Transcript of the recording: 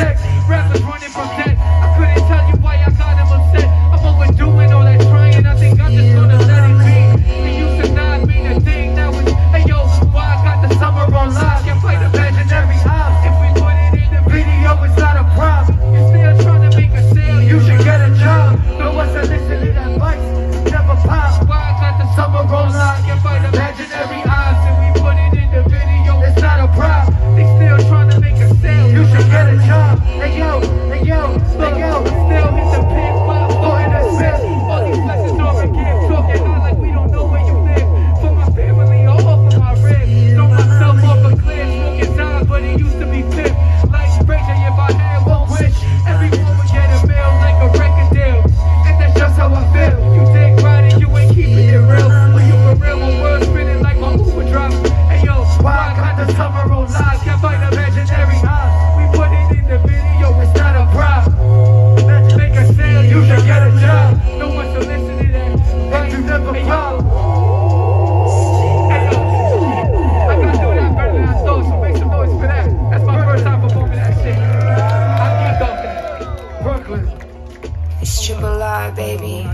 sick. It's triple R, baby.